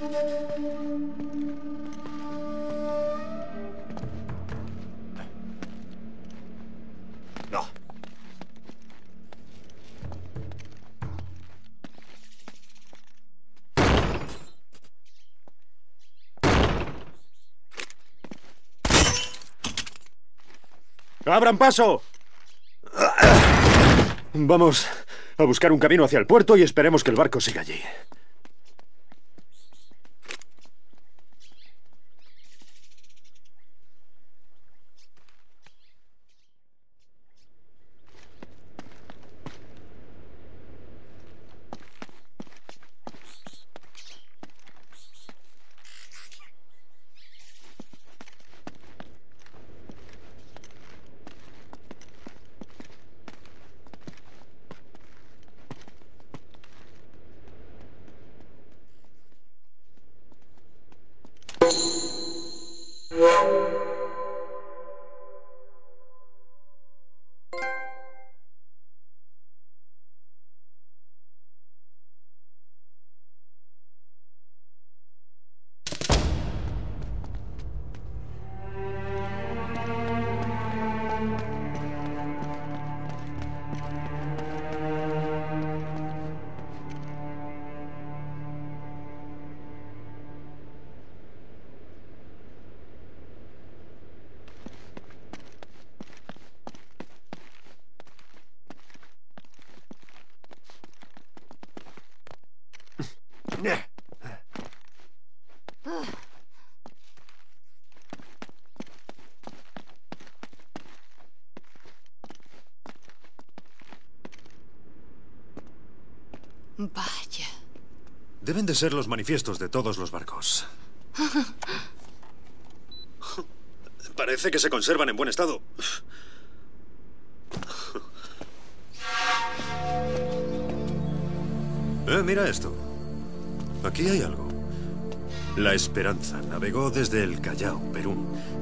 No. ¡Abran paso! Vamos a buscar un camino hacia el puerto y esperemos que el barco siga allí. Vaya. Deben de ser los manifiestos de todos los barcos. Parece que se conservan en buen estado. Eh, mira esto. Aquí hay algo. La Esperanza navegó desde el Callao, Perú.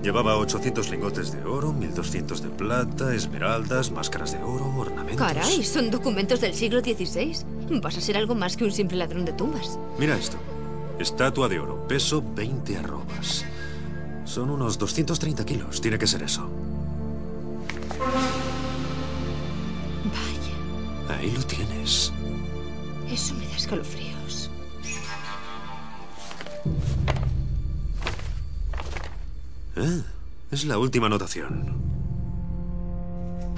Llevaba 800 lingotes de oro, 1200 de plata, esmeraldas, máscaras de oro, ornamentos. Caray, son documentos del siglo XVI. Vas a ser algo más que un simple ladrón de tumbas. Mira esto. Estatua de oro, peso 20 arrobas. Son unos 230 kilos, tiene que ser eso. Vaya, Ahí lo tienes. eso me da escalofríos. Ah, es la última anotación.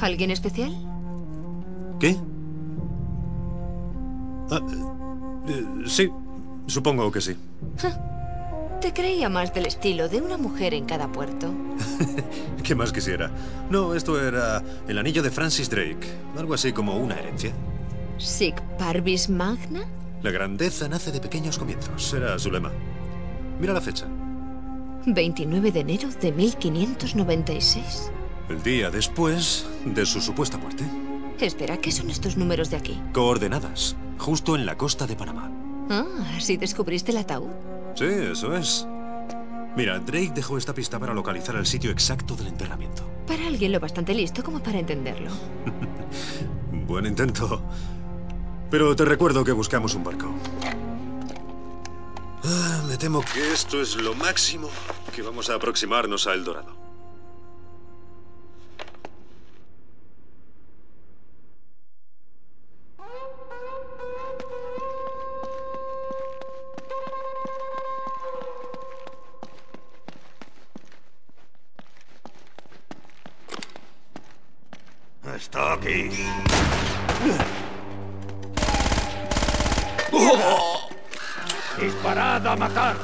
¿Alguien especial? ¿Qué? Ah, eh, sí, supongo que sí. Te creía más del estilo de una mujer en cada puerto. ¿Qué más quisiera? No, esto era el anillo de Francis Drake. Algo así como una herencia. Sic parvis magna. La grandeza nace de pequeños comienzos. Era su lema. Mira la fecha. 29 de enero de 1596. El día después de su supuesta muerte. Espera, ¿qué son estos números de aquí? Coordenadas. Justo en la costa de Panamá. Ah, ¿así descubriste el ataúd? Sí, eso es. Mira, Drake dejó esta pista para localizar el sitio exacto del enterramiento. Para alguien lo bastante listo como para entenderlo. Buen intento. Pero te recuerdo que buscamos un barco. Ah, me temo que esto es lo máximo que vamos a aproximarnos a El Dorado. Está aquí. ¡Disparad a matar!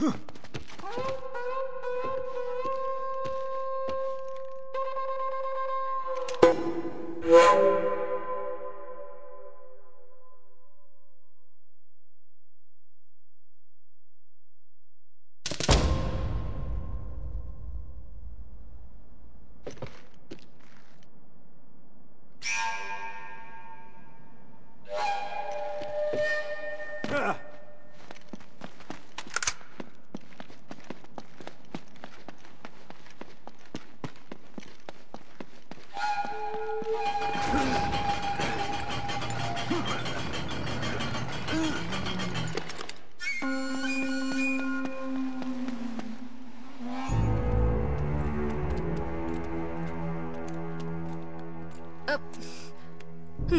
Ugh!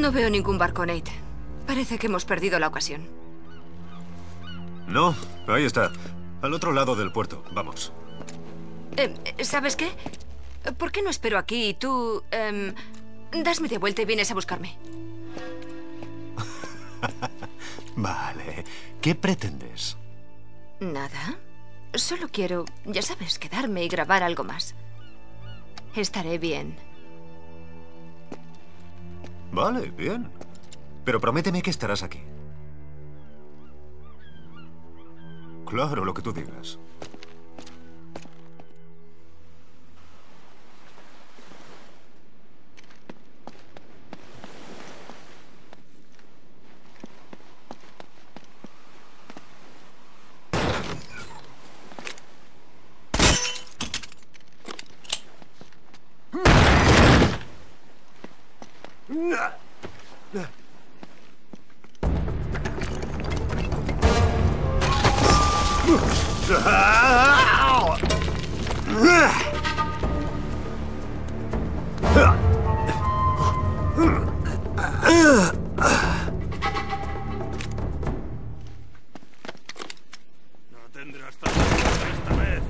No veo ningún barco, Nate. Parece que hemos perdido la ocasión. No, ahí está. Al otro lado del puerto. Vamos. Eh, ¿Sabes qué? ¿Por qué no espero aquí y tú... em, das media vuelta y vienes a buscarme? Vale. ¿Qué pretendes? Nada. Solo quiero, ya sabes, quedarme y grabar algo más. Estaré bien. Vale, bien. Pero prométeme que estarás aquí. Claro, lo que tú digas. No tendrás esta vez.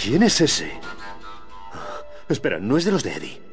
¿Quién es ese? Espera, no es de los de Eddie.